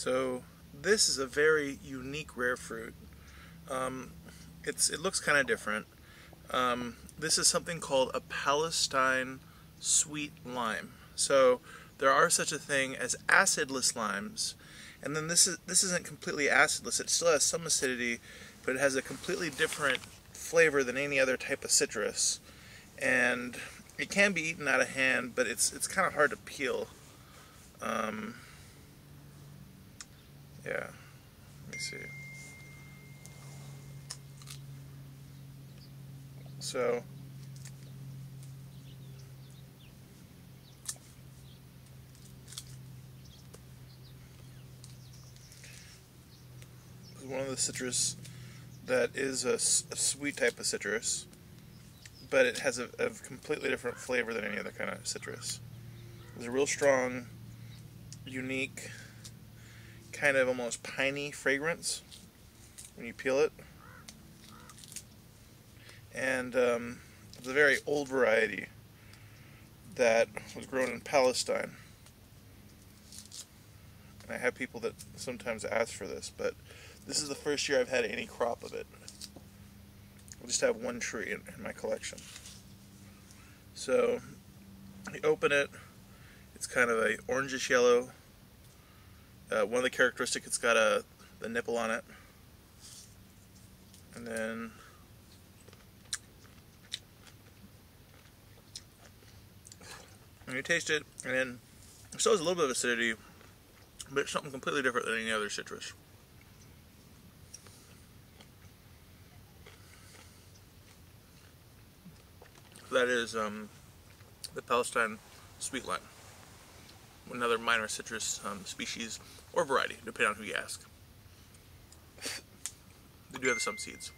So this is a very unique rare fruit. Um, it's it looks kind of different. Um, this is something called a Palestine sweet lime. So there are such a thing as acidless limes, and then this is this isn't completely acidless. It still has some acidity, but it has a completely different flavor than any other type of citrus, and it can be eaten out of hand, but it's it's kind of hard to peel. Um, yeah, let me see. So. one of the citrus that is a, a, sweet type of citrus, but it has a, a, completely different flavor than any other kind of citrus. It's a real strong, unique, kind of almost piney fragrance when you peel it. And um, it's a very old variety that was grown in Palestine. And I have people that sometimes ask for this, but this is the first year I've had any crop of it. I just have one tree in, in my collection. So, you open it, it's kind of a orangish yellow. Uh, one of the characteristics, it's got a the nipple on it. And then and you taste it, and then it still has a little bit of acidity, but it's something completely different than any other citrus. that is um, the Palestine sweet lime, another minor citrus um, species or variety, depending on who you ask. They do have some seeds.